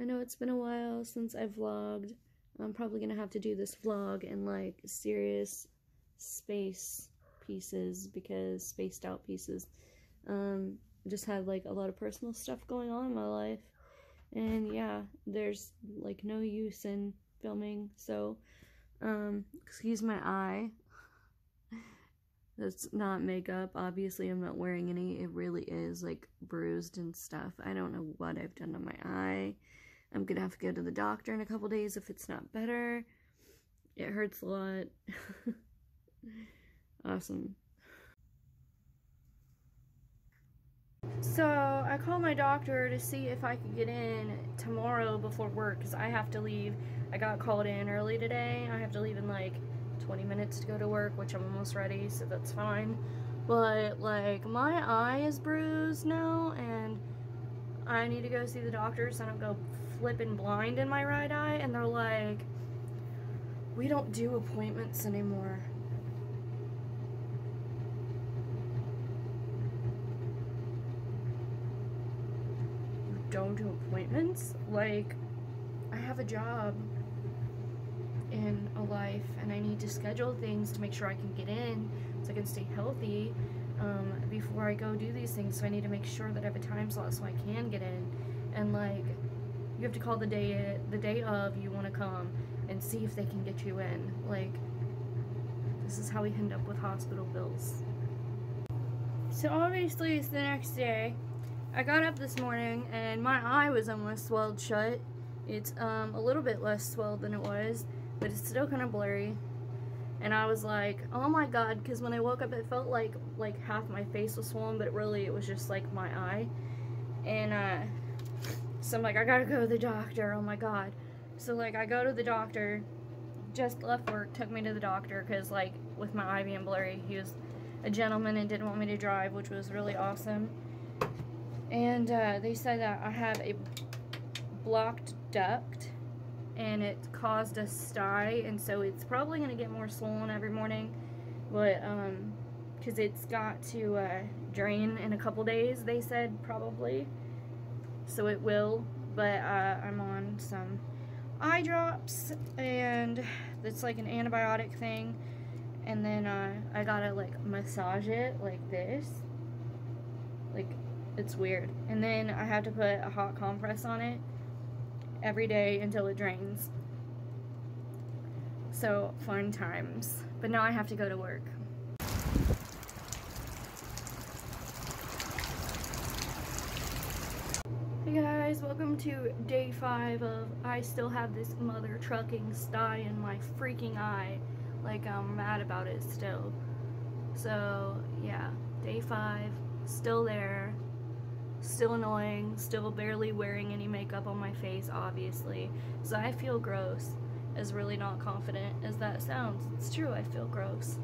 I know it's been a while since I vlogged. I'm probably gonna have to do this vlog in like serious space pieces because spaced out pieces. Um, just had like a lot of personal stuff going on in my life. And yeah, there's like no use in filming. So, um, excuse my eye. That's not makeup. Obviously, I'm not wearing any. It really is like bruised and stuff. I don't know what I've done to my eye. I'm gonna have to go to the doctor in a couple days if it's not better. It hurts a lot. awesome. So I called my doctor to see if I could get in tomorrow before work because I have to leave. I got called in early today. I have to leave in like 20 minutes to go to work, which I'm almost ready, so that's fine. But like my eye is bruised now and I need to go see the doctor so I don't go flipping blind in my right eye. And they're like, we don't do appointments anymore. don't do appointments. Like, I have a job in a life and I need to schedule things to make sure I can get in so I can stay healthy um, before I go do these things. So I need to make sure that I have a time slot so I can get in. And like, you have to call the day the day of you want to come and see if they can get you in. Like, this is how we end up with hospital bills. So obviously it's the next day. I got up this morning and my eye was almost swelled shut. It's um, a little bit less swelled than it was, but it's still kind of blurry. And I was like, oh my god, because when I woke up it felt like like half my face was swollen, but really it was just like my eye. And uh, so I'm like, I gotta go to the doctor, oh my god. So like I go to the doctor, just left work, took me to the doctor, because like with my eye being blurry, he was a gentleman and didn't want me to drive, which was really awesome. And uh, they said that I have a blocked duct and it caused a stye and so it's probably going to get more swollen every morning but um because it's got to uh, drain in a couple days they said probably so it will but uh, I'm on some eye drops and it's like an antibiotic thing and then uh, I gotta like massage it like this like it's weird. And then I have to put a hot compress on it every day until it drains. So, fun times. But now I have to go to work. Hey guys, welcome to day five of I still have this mother trucking stye in my freaking eye. Like, I'm mad about it still. So, yeah, day five, still there still annoying, still barely wearing any makeup on my face, obviously. So I feel gross, as really not confident as that sounds. It's true, I feel gross.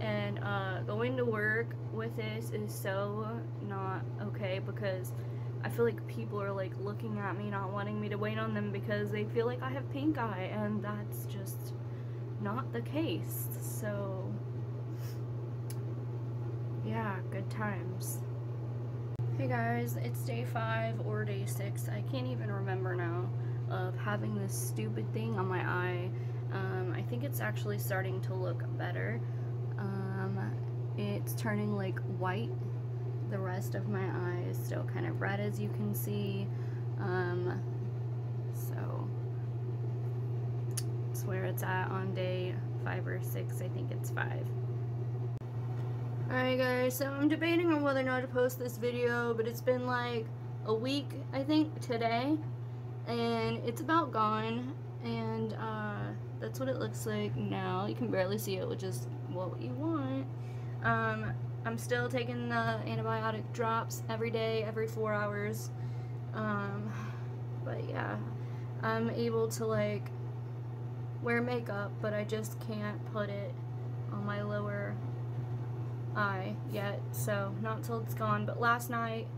And uh, going to work with this is so not okay because I feel like people are like looking at me, not wanting me to wait on them because they feel like I have pink eye, and that's just not the case. So, yeah, good times. Hey guys, it's day five or day six, I can't even remember now, of having this stupid thing on my eye. Um, I think it's actually starting to look better. Um, it's turning like white. The rest of my eye is still kind of red as you can see. Um, so, it's where it's at on day five or six. I think it's five. Alright guys, so I'm debating on whether or not to post this video, but it's been like a week, I think, today. And it's about gone, and uh, that's what it looks like now. You can barely see it, which is what you want. Um, I'm still taking the antibiotic drops every day, every four hours. Um, but yeah, I'm able to like wear makeup, but I just can't put it on my lower eye yet, so not till it's gone. But last night,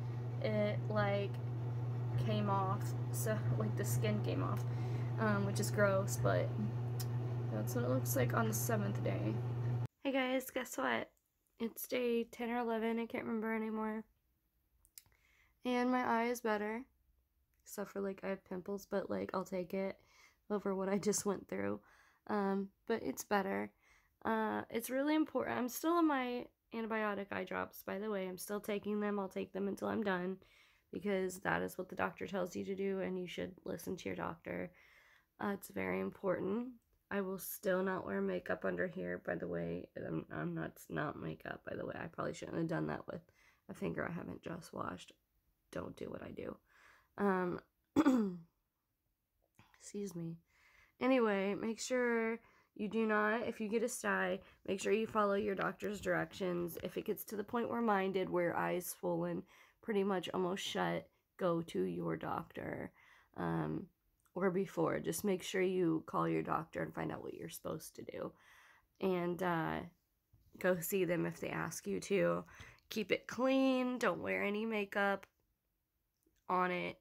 it like came off, so like the skin came off, um, which is gross, but that's what it looks like on the seventh day. Hey guys, guess what? It's day 10 or 11, I can't remember anymore. And my eye is better. suffer like I have pimples, but like I'll take it over what I just went through. Um, but it's better. Uh, it's really important. I'm still on my antibiotic eye drops, by the way. I'm still taking them. I'll take them until I'm done because that is what the doctor tells you to do, and you should listen to your doctor. Uh, it's very important. I will still not wear makeup under here, by the way. I'm, I'm not, not makeup, by the way. I probably shouldn't have done that with a finger I haven't just washed. Don't do what I do. Um, excuse me. Anyway, make sure you do not, if you get a stye, make sure you follow your doctor's directions. If it gets to the point where mine did, where eyes swollen, pretty much almost shut, go to your doctor. Um, or before, just make sure you call your doctor and find out what you're supposed to do. And uh, go see them if they ask you to. Keep it clean. Don't wear any makeup on it.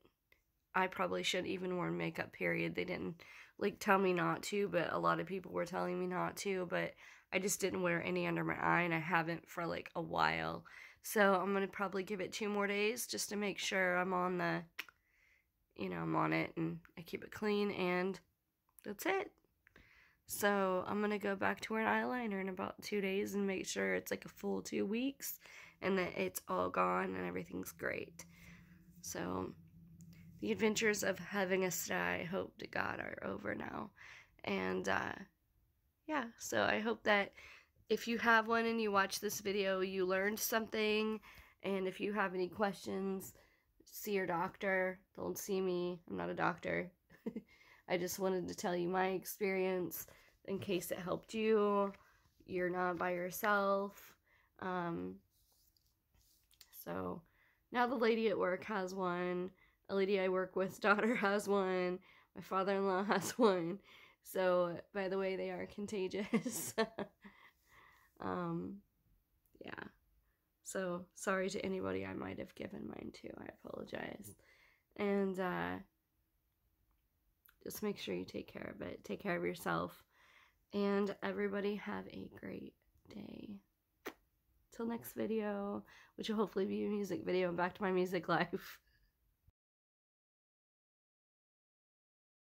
I probably should even wear makeup, period. They didn't like tell me not to, but a lot of people were telling me not to, but I just didn't wear any under my eye and I haven't for like a while. So I'm going to probably give it two more days just to make sure I'm on the, you know, I'm on it and I keep it clean and that's it. So I'm going to go back to wearing eyeliner in about two days and make sure it's like a full two weeks and that it's all gone and everything's great. So the adventures of having a stye, hope to God, are over now. And uh, yeah, so I hope that if you have one and you watch this video, you learned something. And if you have any questions, see your doctor. Don't see me. I'm not a doctor. I just wanted to tell you my experience in case it helped you. You're not by yourself. Um, so now the lady at work has one a lady I work with daughter has one. My father-in-law has one. So, by the way, they are contagious. um, yeah. So, sorry to anybody I might have given mine to. I apologize. And uh, just make sure you take care of it. Take care of yourself. And everybody have a great day. Till next video, which will hopefully be a music video and back to my music life.